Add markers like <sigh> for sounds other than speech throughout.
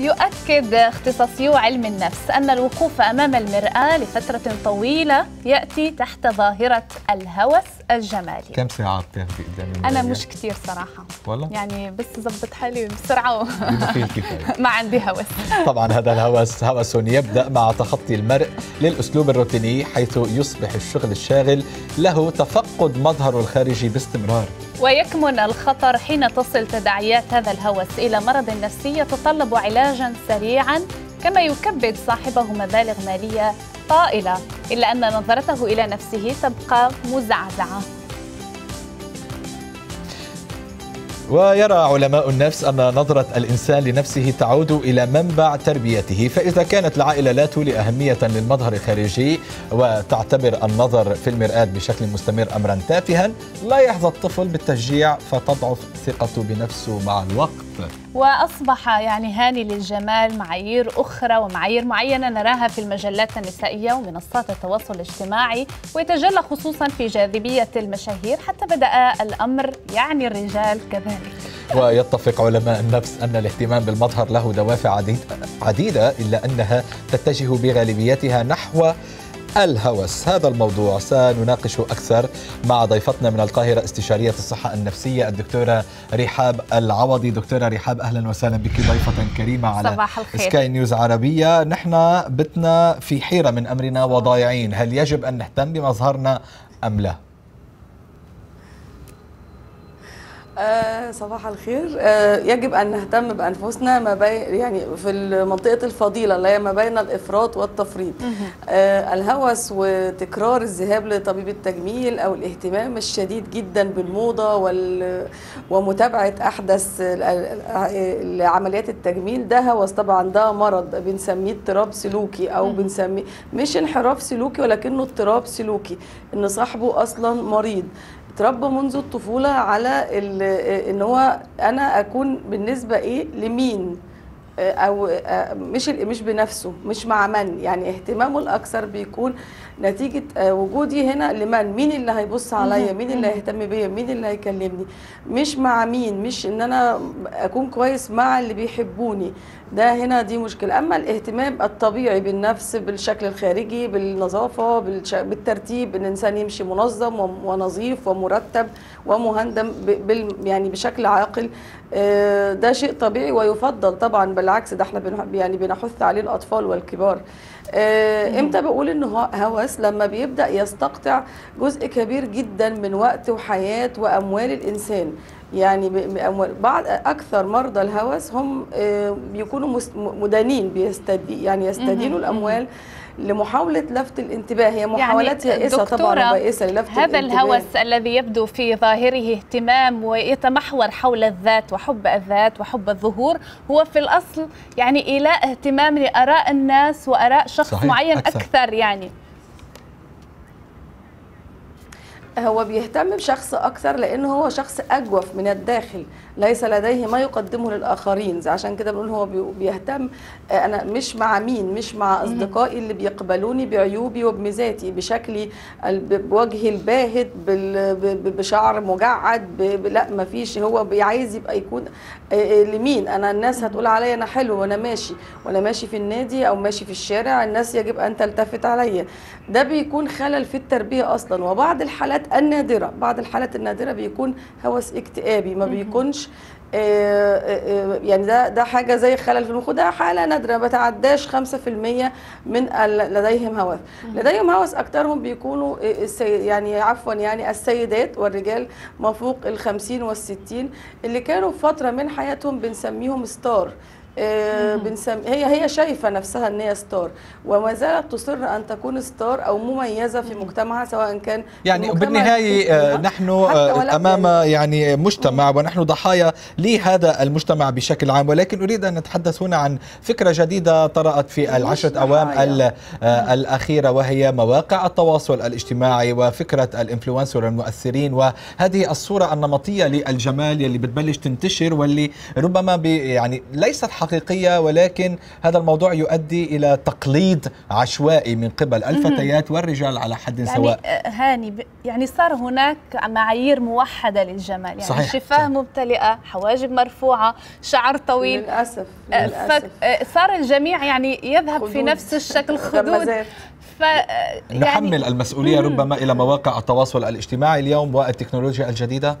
يؤكد اختصاصيو علم النفس أن الوقوف أمام المرآة لفترة طويلة يأتي تحت ظاهرة الهوس الجمالي. كم ساعة بتاخدي قدام أنا المراية؟ مش كتير صراحة. والله؟ يعني بس زبط حالي بسرعة و... <laughs> ما عندي هوس. طبعا هذا الهوس هوس يبدأ مع تخطي المرء للأسلوب الروتيني حيث يصبح الشغل الشاغل له تفقد مظهره الخارجي باستمرار. ويكمن الخطر حين تصل تداعيات هذا الهوس إلى مرض نفسي يتطلب علاجا سريعا كما يكبد صاحبه مبالغ مالية طائلة إلا أن نظرته إلى نفسه تبقى مزعزعة. ويرى علماء النفس أن نظرة الإنسان لنفسه تعود إلى منبع تربيته فإذا كانت العائلة لا تولي أهمية للمظهر الخارجي وتعتبر النظر في المرآة بشكل مستمر أمرا تافها لا يحظى الطفل بالتشجيع فتضعف ثقته بنفسه مع الوقت. وأصبح يعني هاني للجمال معايير أخرى ومعايير معينة نراها في المجلات النسائية ومنصات التواصل الاجتماعي ويتجلى خصوصا في جاذبية المشاهير حتى بدأ الأمر يعني الرجال كذلك. ويتفق علماء النفس أن الاهتمام بالمظهر له دوافع عديد عديدة إلا أنها تتجه بغالبيتها نحو الهوس هذا الموضوع سنناقشه أكثر مع ضيفتنا من القاهرة استشارية الصحة النفسية الدكتورة رحاب العوضي دكتورة رحاب أهلا وسهلا بك ضيفة كريمة على صباح الخير. سكاي نيوز عربية نحن بتنا في حيرة من أمرنا وضايعين هل يجب أن نهتم بمظهرنا أم لا؟ آه صباح الخير. آه يجب أن نهتم بأنفسنا ما بين يعني في منطقه الفضيلة اللي هي ما بين الإفراط والتفريط. آه الهوس وتكرار الذهاب لطبيب التجميل أو الاهتمام الشديد جدا بالموضة وال ومتابعة أحدث عمليات التجميل. ده هوس طبعا ده مرض بنسميه اضطراب سلوكي أو بنسميه مش انحراف سلوكي ولكنه اضطراب سلوكي إن صاحبه أصلا مريض. اتربى منذ الطفولة على إن هو أنا أكون بالنسبة إيه لمين؟ أو مش مش بنفسه مش مع من؟ يعني اهتمامه الأكثر بيكون نتيجة وجودي هنا لمن؟ مين اللي هيبص عليا؟ مين اللي هيهتم بيا؟ مين اللي هيكلمني؟ مش مع مين؟ مش إن أنا أكون كويس مع اللي بيحبوني. ده هنا دي مشكلة. أما الاهتمام الطبيعي بالنفس بالشكل الخارجي بالنظافة بالترتيب إن الإنسان يمشي منظم ونظيف ومرتب ومهندم يعني بشكل عاقل ده شيء طبيعي ويفضل طبعا. بالعكس ده إحنا يعني بنحث عليه الأطفال والكبار. إمتى بقول إنه هوس لما بيبدأ يستقطع جزء كبير جدا من وقت وحياة وأموال الإنسان يعني بعض أكثر مرضى الهوس هم بيكونوا مدانين بيستدي يعني يستدينوا الأموال لمحاولة لفت الانتباه هي محاولات يعني يائسة طبعا وبائسة للفت هذا الانتباه الهوس الذي يبدو في ظاهره اهتمام ويتمحور حول الذات وحب الذات وحب الظهور هو في الأصل يعني إيلاء اهتمام لآراء الناس وآراء شخص صحيح. معين أكثر. أكثر يعني هو بيهتم بشخص أكثر لأنه هو شخص أجوف من الداخل. ليس لديه ما يقدمه للآخرين. زي عشان كده بنقول هو بي- بيهتم آه، أنا مش مع مين؟ مش مع أصدقائي اللي بيقبلوني بعيوبي وبميزاتي بشكلي بوجهي الباهت بشعر مجعد لا ما فيش. هو عايز يبقى يكون آه، آه، لمين؟ أنا الناس هتقول عليا أنا حلو وأنا ماشي. وأنا ماشي في النادي أو ماشي في الشارع الناس يجب أن تلتفت عليا. ده بيكون خلل في التربية أصلا. وبعض الحالات النادرة. بعض الحالات النادرة بيكون هوس اكتئابي ما بيكونش آه، آه، آه، يعني ده ده حاجة زي خلل في المخ ده حالة نادرة ما بتعداش 5% من لديهم هوس. لديهم هوس اكثرهم بيكونوا يعني عفوا يعني السيدات والرجال ما فوق ال 50 وال 60 اللي كانوا في فترة من حياتهم بنسميهم star. بنسم... هي هي شايفة نفسها إن هي star. وما زالت تصر أن تكون star أو مميزة في مجتمعها سواء كان يعني بالنهاية آه، نحن آه، أمام يعني- مجتمع ونحن ضحايا لهذا المجتمع بشكل عام. ولكن أريد أن نتحدث هنا عن فكرة جديدة طرأت في العشرة أعوام ضحايا. ال- آه، الأخيرة وهي مواقع التواصل الاجتماعي وفكرة الإنفلونسر المؤثرين. وهذه الصورة النمطية للجمال يلي بتبلش تنتشر واللي ربما يعني ليست حقيقية ولكن هذا الموضوع يؤدي إلى تقليد عشوائي من قبل الفتيات والرجال على حد يعني سواء. آه، هاني ب- يعني صار هناك معايير موحدة للجمال. يعني صحيح، شفاه صحيح. مبتلئة حواجب مرفوعة شعر طويل. للأسف آه، للأسف. ف- آه، صار الجميع يعني يذهب في خدود. نفس الشكل <laughs> خدود. ف آه، نحمل المسؤولية ربما إلى مواقع التواصل الاجتماعي اليوم والتكنولوجيا الجديدة.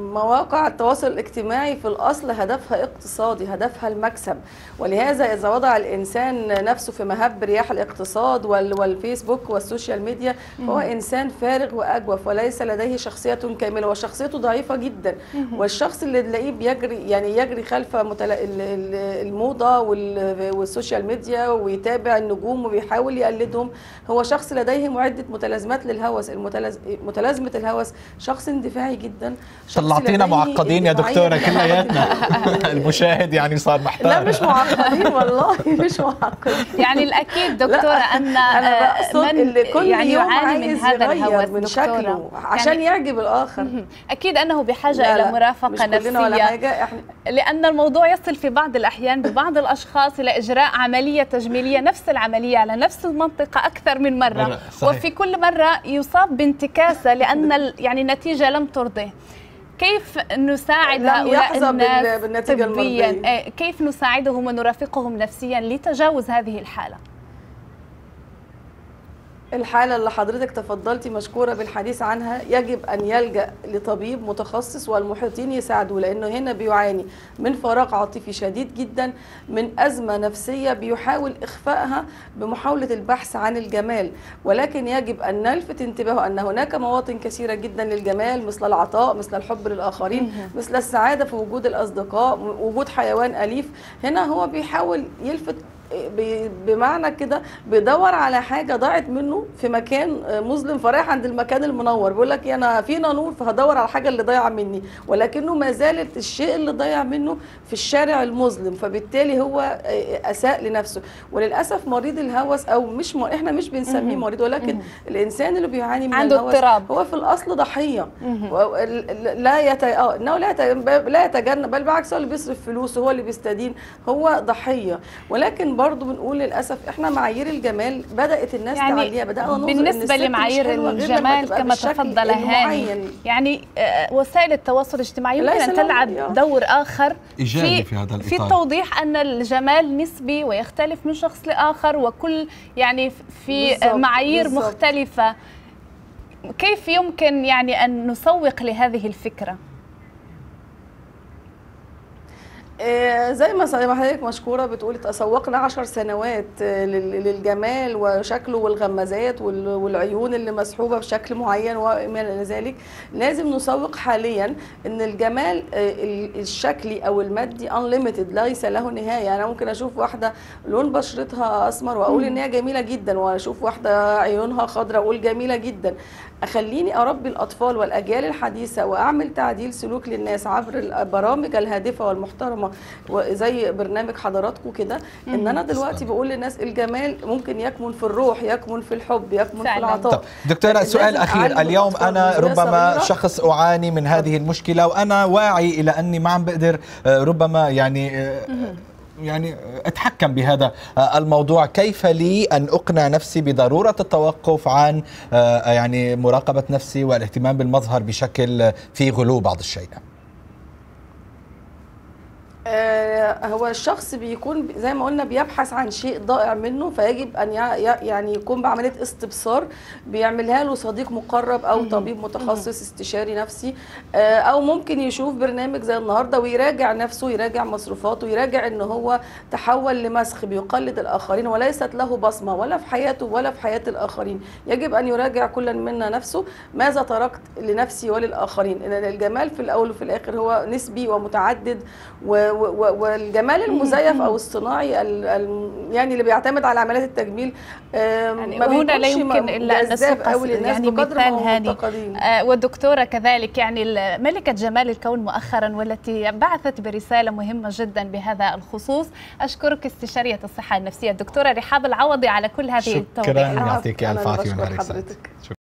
مواقع التواصل الاجتماعي في الأصل هدفها اقتصادي هدفها المكسب. ولهذا إذا وضع الإنسان نفسه في مهب رياح الاقتصاد وال- والفيسبوك وال social media فهو إنسان فارغ وأجوف وليس لديه شخصية كاملة وشخصيته ضعيفة جدا. والشخص اللي تلاقيه بيجري يعني يجري خلف الموضة وال- والسوشيال ميديا ويتابع النجوم وبيحاول يقلدهم هو شخص لديه معدة متلازمات للهوس. متلازمة الهوس. شخص اندفاعي جدا. شخص طلعتينا معقدين يا من كلياتنا <laughs> المشاهد يعني صار لا محتار مش معقدين والله <laughs> مش معقدين. يعني الأكيد دكتورة لا، أن أنا بقصد اللي كل يعني يوم يعاني من عايز هذا يغير الهوس من. شكله عشان يعني يعجب الآخر. أكيد أنه بحاجة لا إلى لا، مرافقة مش كلنا ولا نفسية. حاجة إحنا لأن الموضوع يصل في بعض الأحيان ببعض الأشخاص إلى إجراء عملية تجميلية. نفس العملية على نفس المنطقة أكثر من مرة. مرة، صحيح. وفي كل مرة يصاب بانتكاسة لأن ال- يعني النتيجة لم ترضيه. كيف نساعد هؤلاء الناس بالنتيجة طبيا. آه، كيف نساعدهم ونرافقهم نفسيا لتجاوز هذه الحالة الحالة اللي حضرتك تفضلتي مشكورة بالحديث عنها يجب أن يلجأ لطبيب متخصص والمحيطين يساعدوه لأنه هنا بيعاني من فراغ عاطفي شديد جدا من أزمة نفسية بيحاول إخفائها بمحاولة البحث عن الجمال. ولكن يجب أن نلفت انتباهه أن هناك مواطن كثيرة جدا للجمال مثل العطاء مثل الحب للآخرين مثل السعادة في وجود الأصدقاء وجود حيوان أليف. هنا هو بيحاول يلفت بمعنى كده بيدور على حاجة ضاعت منه في مكان مظلم فرايح عند المكان المنور. بيقول لك أنا فينا نور فهدور على الحاجة اللي ضايعة مني. ولكنه ما زالت الشيء اللي ضايع منه في الشارع المظلم. فبالتالي هو أساء لنفسه. وللأسف مريض الهوس أو مش م... إحنا مش بنسميه. مريض ولكن. الإنسان اللي بيعاني من عنده الهوس اضطراب. هو في الأصل ضحية. لا يت... آه إنه لا يت... لا يتجنب بل بالعكس هو اللي بيصرف فلوسه هو اللي بيستدين. هو ضحية. ولكن برضو بنقول للأسف إحنا معايير الجمال بدأت الناس يعني تعليها بدأنا ننظر مش لمعايير الجمال كما تفضل هاني. يعني آه، وسائل التواصل الاجتماعي يمكن لها تلعب. دور آخر إيجابي في هذا في الإطار. التوضيح أن الجمال نسبي ويختلف من شخص لآخر وكل يعني في بالضبط، معايير بالضبط. مختلفة كيف يمكن يعني أن نسوق لهذه الفكرة؟ آه، زي ما زي ما حضرتك مشكورة بتقولي تسوقنا عشر سنوات آه، لل- للجمال وشكله والغمازات وال- والعيون اللي مسحوبة بشكل معين وما إلى ذلك. لازم نسوق حاليا إن الجمال آه، ال- الشكلي أو المادي unlimited ليس له نهاية. أنا ممكن أشوف واحدة لون بشرتها أسمر وأقول إن هي جميلة جدا وأشوف واحدة عيونها خضراء أقول جميلة جدا. أخليني أربي الأطفال والأجيال الحديثة وأعمل تعديل سلوك للناس عبر البرامج الهادفة والمحترمة. وزي برنامج حضراتكم كده إن أنا دلوقتي بقول للناس الجمال ممكن يكمن في الروح يكمن في الحب يكمن فعلاً. في العطاء. طب دكتورة لكن سؤال أعلم اليوم وهي ربما شخص أعاني من هذه المشكلة وأنا واعي إلى أني ما عم بقدر آه، ربما يعني آه، يعني أتحكم بهذا آه، الموضوع. كيف لي أن أقنع نفسي بضرورة التوقف عن آه، يعني مراقبة نفسي والاهتمام بالمظهر بشكل آه، فيه غلو بعض الشيء؟ آه، هو الشخص بيكون زي ما قلنا بيبحث عن شيء ضائع منه فيجب أن يع- يع- يعني يقوم بعملية استبصار بيعملها له صديق مقرب أو طبيب متخصص استشاري نفسي آه، أو ممكن يشوف برنامج زي النهارده ويراجع نفسه يراجع مصروفاته يراجع إن هو تحول لمسخ بيقلد الآخرين وليست له بصمة ولا في حياته ولا في حياة الآخرين. يجب أن يراجع كل منا نفسه ماذا تركت لنفسي وللآخرين؟ إن الجمال في الأول وفي الآخر هو نسبي ومتعدد و والجمال المزيف أو الصناعي ال ال يعني اللي بيعتمد على عمليات التجميل يعني ما وهنا لا يمكن نسوق قوي للناس يعني مثال هاني. آه، والدكتورة كذلك يعني ملكة جمال الكون مؤخرا والتي بعثت برسالة مهمة جدا بهذا الخصوص. أشكرك استشارية الصحة النفسية الدكتورة رحاب العوضي على كل هذه شكرا التوضيحات. يعطيك أنا الف عافيه ونهارك سعيد. شكرا.